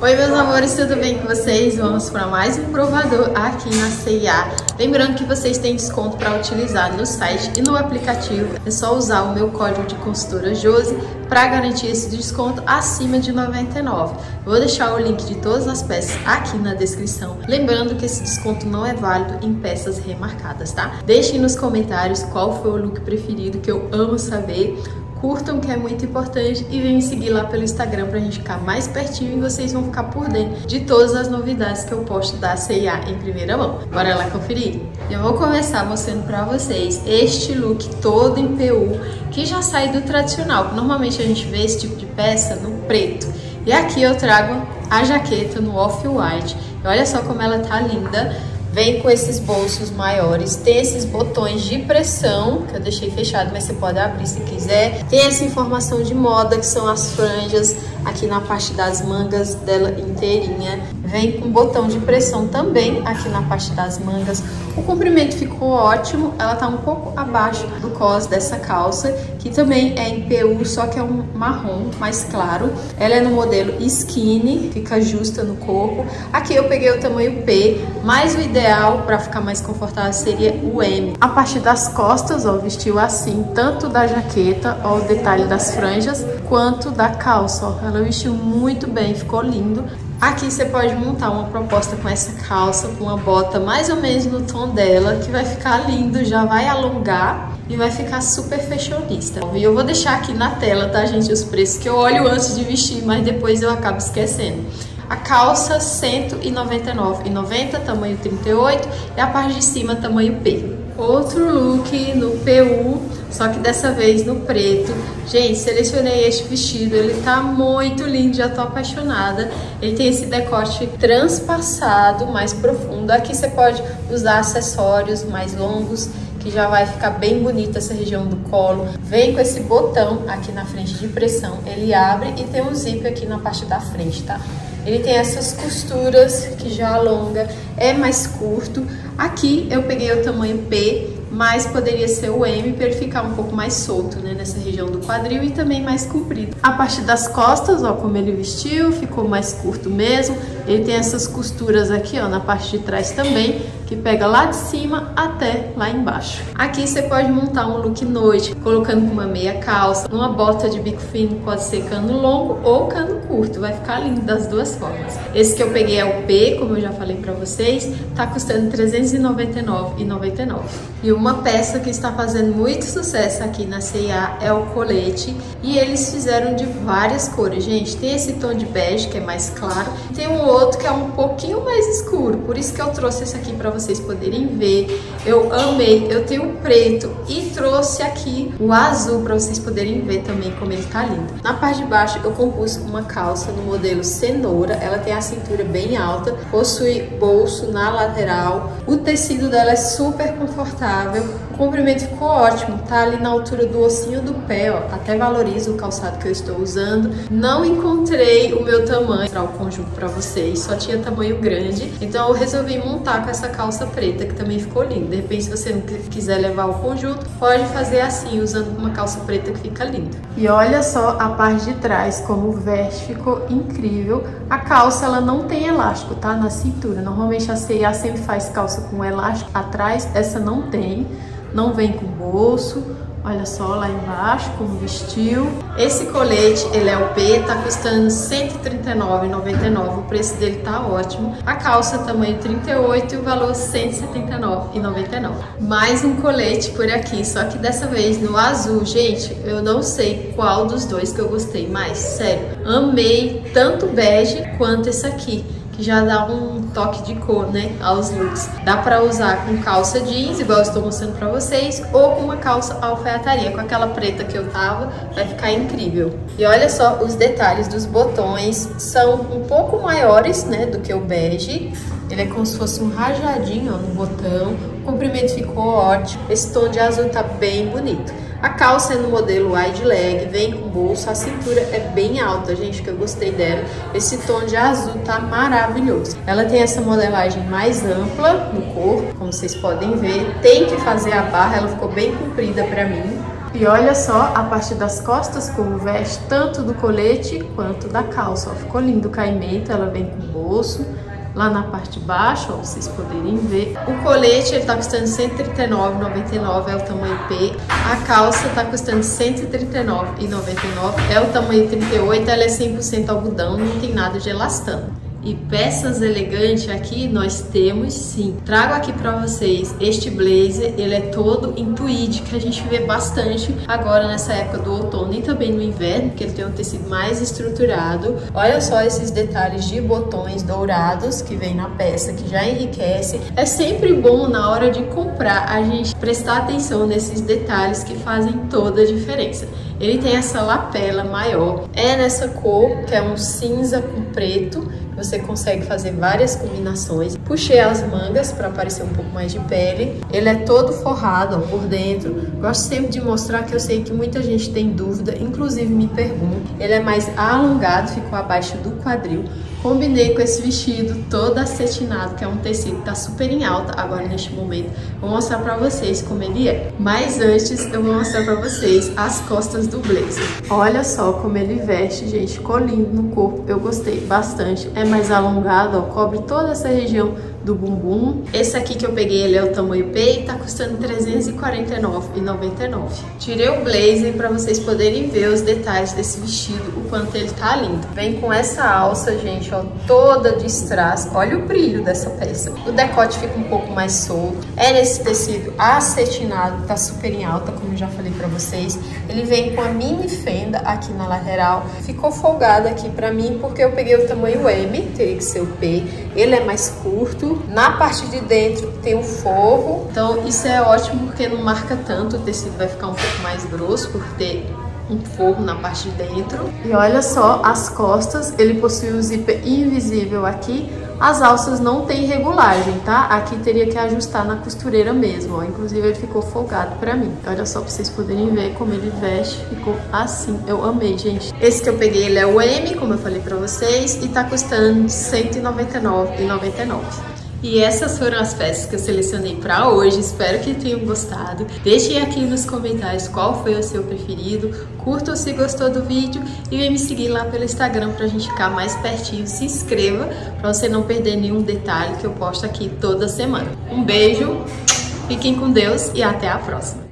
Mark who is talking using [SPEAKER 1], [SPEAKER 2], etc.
[SPEAKER 1] Oi meus amores, tudo bem com vocês? Vamos para mais um provador aqui na CIA. Lembrando que vocês têm desconto para utilizar no site e no aplicativo. É só usar o meu código de consultora Josi para garantir esse desconto acima de 99. vou deixar o link de todas as peças aqui na descrição. Lembrando que esse desconto não é válido em peças remarcadas, tá? Deixem nos comentários qual foi o look preferido que eu amo saber curtam que é muito importante e venham seguir lá pelo Instagram pra gente ficar mais pertinho e vocês vão ficar por dentro de todas as novidades que eu posto da CIA em primeira mão. Bora lá conferir? Eu vou começar mostrando pra vocês este look todo em PU que já sai do tradicional. Normalmente a gente vê esse tipo de peça no preto. E aqui eu trago a jaqueta no off-white. Olha só como ela tá linda. Vem com esses bolsos maiores, tem esses botões de pressão, que eu deixei fechado, mas você pode abrir se quiser. Tem essa informação de moda, que são as franjas aqui na parte das mangas dela inteirinha. Vem com botão de pressão também aqui na parte das mangas. O comprimento ficou ótimo, ela tá um pouco abaixo do cos dessa calça, que também é em PU, só que é um marrom mais claro. Ela é no modelo skinny, fica justa no corpo. Aqui eu peguei o tamanho P, mas o ideal para ficar mais confortável seria o M. A parte das costas, ó, vestiu assim, tanto da jaqueta, ó, o detalhe das franjas, quanto da calça, ó. Ela vestiu muito bem, ficou lindo. Aqui você pode montar uma proposta com essa calça, com uma bota mais ou menos no tom dela, que vai ficar lindo, já vai alongar e vai ficar super fashionista. E eu vou deixar aqui na tela, tá, gente, os preços que eu olho antes de vestir, mas depois eu acabo esquecendo. A calça R$ 199,90, tamanho 38, e a parte de cima tamanho P. Outro look no PU, só que dessa vez no preto. Gente, selecionei este vestido, ele tá muito lindo, já tô apaixonada. Ele tem esse decote transpassado, mais profundo. Aqui você pode usar acessórios mais longos, que já vai ficar bem bonita essa região do colo. Vem com esse botão aqui na frente de pressão, ele abre e tem um zíper aqui na parte da frente, tá? Ele tem essas costuras que já alonga, é mais curto. Aqui eu peguei o tamanho P, mas poderia ser o M para ele ficar um pouco mais solto, né, nessa região do quadril e também mais comprido. A parte das costas, ó, como ele vestiu, ficou mais curto mesmo. Ele tem essas costuras aqui, ó, na parte de trás também, que pega lá de cima até lá embaixo. Aqui você pode montar um look noite, colocando com uma meia calça, uma bota de bico fino, pode ser cano longo ou cano curto, vai ficar lindo das duas formas. Esse que eu peguei é o P, como eu já falei pra vocês, tá custando R$399,99. E uma peça que está fazendo muito sucesso aqui na C&A é o colete, e eles fizeram de várias cores, gente. Tem esse tom de bege, que é mais claro, tem um outro que é um pouquinho mais escuro, por isso que eu trouxe esse aqui pra vocês poderem ver. Eu amei, eu tenho preto e trouxe aqui o azul para vocês poderem ver também como ele tá lindo. Na parte de baixo eu compus uma calça no modelo cenoura, ela tem a cintura bem alta, possui bolso na lateral, o tecido dela é super confortável, o comprimento ficou ótimo, tá ali na altura do ossinho do pé, ó, até valoriza o calçado que eu estou usando. Não encontrei o meu tamanho para o conjunto para vocês, só tinha tamanho grande, então eu resolvi montar com essa calça preta, que também ficou linda. De repente, se você não quiser levar o conjunto, pode fazer assim, usando uma calça preta que fica linda. E olha só a parte de trás, como o veste ficou incrível. A calça, ela não tem elástico, tá? Na cintura. Normalmente a C&A sempre faz calça com elástico atrás, essa não tem. Não vem com bolso Olha só lá embaixo como vestiu. Esse colete, ele é o P, tá custando R$ 139,99. O preço dele tá ótimo. A calça tamanho 38 e o valor R$ 179,99. Mais um colete por aqui, só que dessa vez no azul. Gente, eu não sei qual dos dois que eu gostei mais, sério. Amei tanto bege quanto esse aqui já dá um toque de cor, né, aos looks. Dá pra usar com calça jeans, igual eu estou mostrando pra vocês, ou com uma calça alfaiataria, com aquela preta que eu tava, vai ficar incrível. E olha só os detalhes dos botões, são um pouco maiores, né, do que o bege. Ele é como se fosse um rajadinho, ó, no botão. O comprimento ficou ótimo. Esse tom de azul tá bem bonito. A calça é no modelo wide leg, vem com bolso, a cintura é bem alta, gente, que eu gostei dela. Esse tom de azul tá maravilhoso. Ela tem essa modelagem mais ampla no corpo, como vocês podem ver. Tem que fazer a barra, ela ficou bem comprida pra mim. E olha só a parte das costas como veste tanto do colete quanto da calça. Ó, ficou lindo o caimento, ela vem com bolso lá na parte de baixo, ó, vocês poderem ver. O colete ele tá custando R$139,99, é o tamanho P. A calça tá custando R$139,99, é o tamanho 38, ela é 100% algodão, não tem nada de elastano. E peças elegantes aqui nós temos sim. Trago aqui para vocês este blazer, ele é todo em tweed, que a gente vê bastante agora nessa época do outono e também no inverno, porque ele tem um tecido mais estruturado. Olha só esses detalhes de botões dourados que vem na peça, que já enriquece. É sempre bom na hora de comprar a gente prestar atenção nesses detalhes que fazem toda a diferença. Ele tem essa lapela maior, é nessa cor, que é um cinza com preto, você consegue fazer várias combinações. Puxei as mangas para aparecer um pouco mais de pele. Ele é todo forrado ó, por dentro. Gosto sempre de mostrar que eu sei que muita gente tem dúvida, inclusive me pergunta. Ele é mais alongado, ficou abaixo do quadril. Combinei com esse vestido todo acetinado, que é um tecido que tá super em alta agora neste momento. Vou mostrar pra vocês como ele é. Mas antes, eu vou mostrar pra vocês as costas do blazer. Olha só como ele veste, gente. Ficou lindo no corpo. Eu gostei bastante. É mais alongado, ó. Cobre toda essa região do bumbum. Esse aqui que eu peguei, ele é o tamanho P e tá custando R$349,99. Tirei o blazer para vocês poderem ver os detalhes desse vestido, o quanto ele tá lindo. Vem com essa alça, gente, ó, toda de strass. Olha o brilho dessa peça. O decote fica um pouco mais solto. É nesse tecido acetinado, tá super em alta, como eu já falei para vocês. Ele vem com a mini fenda aqui na lateral. Ficou folgado aqui para mim porque eu peguei o tamanho M, teria que ser o P. Ele é mais curto, na parte de dentro tem o forro, então isso é ótimo porque não marca tanto, o tecido vai ficar um pouco mais grosso por ter um forro na parte de dentro. E olha só as costas, ele possui o zíper invisível aqui, as alças não tem regulagem, tá? Aqui teria que ajustar na costureira mesmo, ó. Inclusive ele ficou folgado pra mim. Olha só pra vocês poderem ver como ele veste. Ficou assim. Eu amei, gente. Esse que eu peguei, ele é o M, como eu falei pra vocês. E tá custando R$199,99. E essas foram as peças que eu selecionei para hoje. Espero que tenham gostado. Deixem aqui nos comentários qual foi o seu preferido. Curta se gostou do vídeo e vem me seguir lá pelo Instagram para a gente ficar mais pertinho. Se inscreva para você não perder nenhum detalhe que eu posto aqui toda semana. Um beijo, fiquem com Deus e até a próxima.